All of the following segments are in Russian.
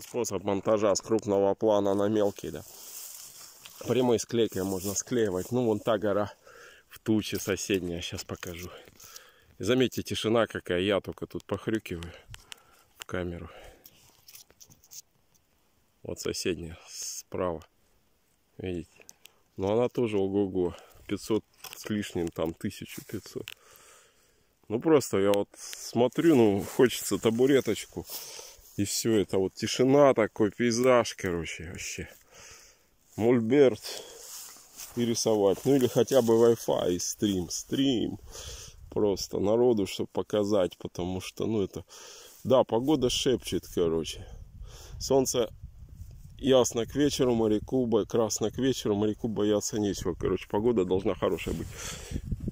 Способ монтажа с крупного плана на мелкий, да. Прямой склейкой можно склеивать. Ну, вон та гора в туче соседняя. Сейчас покажу. И заметьте, тишина какая. Я только тут похрюкиваю в камеру. Вот соседняя справа. Видите? Но она тоже ого-го. 500 с лишним, там 1500. Ну просто я вот смотрю, ну хочется табуреточку. И все это вот тишина такой, пейзаж, короче, вообще. Мульберт и рисовать. Ну или хотя бы Wi-Fi стрим. Стрим. Просто народу, чтобы показать. Потому что, ну это... Да, погода шепчет, короче. Солнце ясно к вечеру, моряку, красно к вечеру, моряку бояться нечего. Короче, погода должна хорошая быть.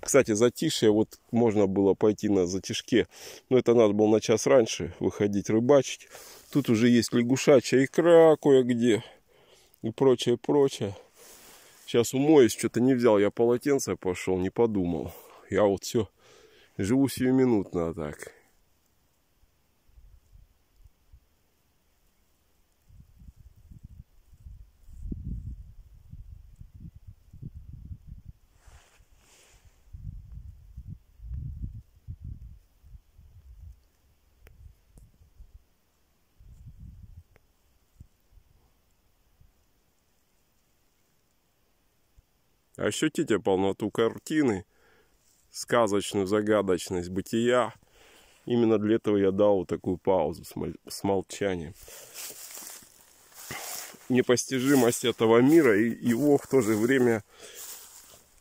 Кстати, затишье, вот можно было пойти на затишке, но это надо было на час раньше выходить рыбачить. Тут уже есть лягушачья икра кое-где и прочее, прочее. Сейчас умоюсь, что-то не взял, я полотенце пошел, не подумал. Я вот все, живу сиюминутно так. Ощутите полноту картины, сказочную загадочность бытия. Именно для этого я дал вот такую паузу с молчанием. Непостижимость этого мира и его в то же время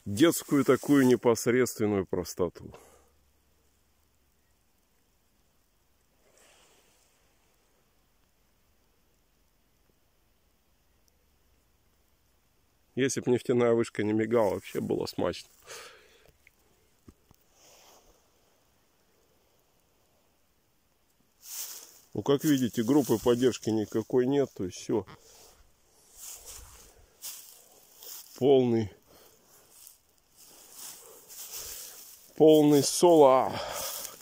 детскую такую непосредственную простоту. Если бы нефтяная вышка не мигала, вообще было смачно. Ну, как видите, группы поддержки никакой нет, то есть все. Полный, полный соло,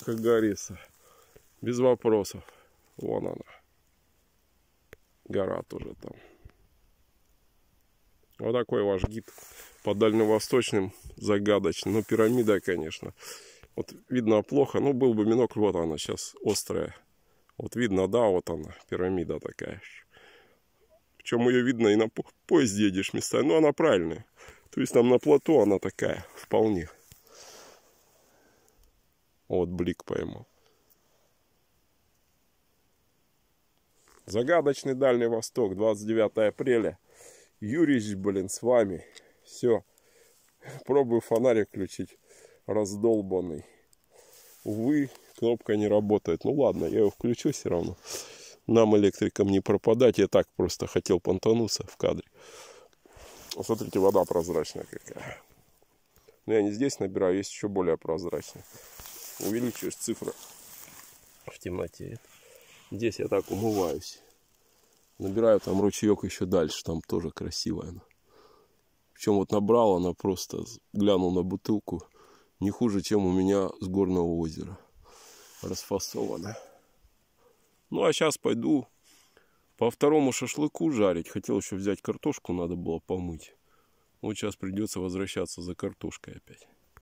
как говорится, без вопросов. Вон она. Гора тоже там. Вот такой ваш гид по дальневосточным загадочным. Ну, пирамида, конечно. Вот видно плохо, но был бы бинокль, вот она сейчас острая. Вот видно, да, вот она, пирамида такая. Причем ее видно и на поезде едешь местами, но она правильная. То есть там на плато она такая, вполне. Вот блик пойму. Загадочный Дальний Восток, 29 апреля Юрич, блин, с вами. Все. Пробую фонарик включить. Раздолбанный. Увы, кнопка не работает. Ну ладно, я его включу все равно. Нам, электрикам, не пропадать. Я так просто хотел понтануться в кадре. Смотрите, вода прозрачная какая. Но я не здесь набираю, есть еще более прозрачная. Увеличиваешь цифры в темноте. Здесь я так умываюсь. Набираю там ручеек еще дальше, там тоже красивая она. Причем вот набрал она просто, глянул на бутылку, не хуже, чем у меня с горного озера. Расфасована. Ну а сейчас пойду по второму шашлыку жарить. Хотел еще взять картошку, надо было помыть. Вот сейчас придется возвращаться за картошкой опять.